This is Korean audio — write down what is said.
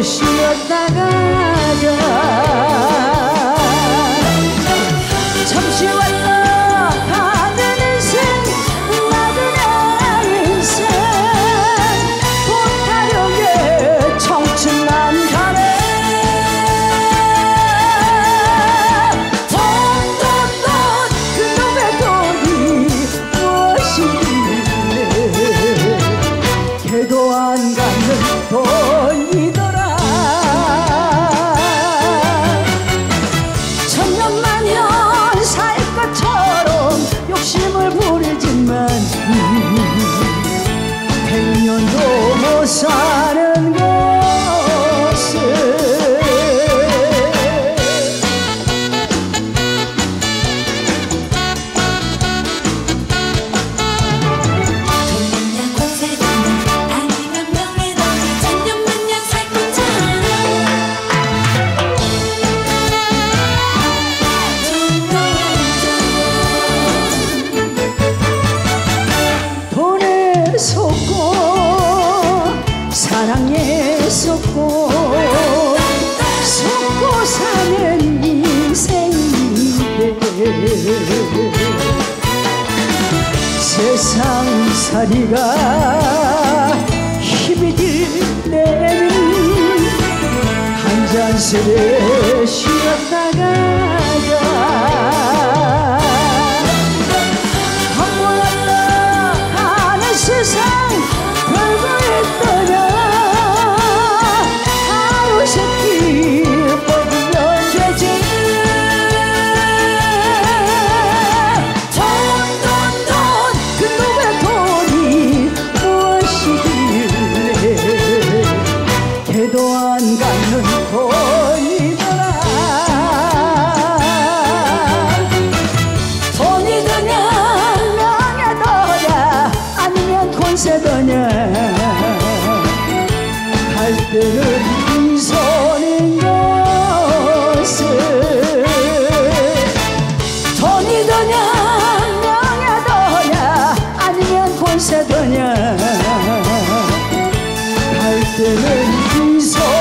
hoşuna dagar 속고 사랑에 속고 속고 사는 인생인데 세상 살이가 힘이 들 때는 한잔 세례 쉬었다가 세더냐 할 때는 이 손인 것을 돈이더냐 명예더냐 아니면 권세더냐 할 때는 이 손.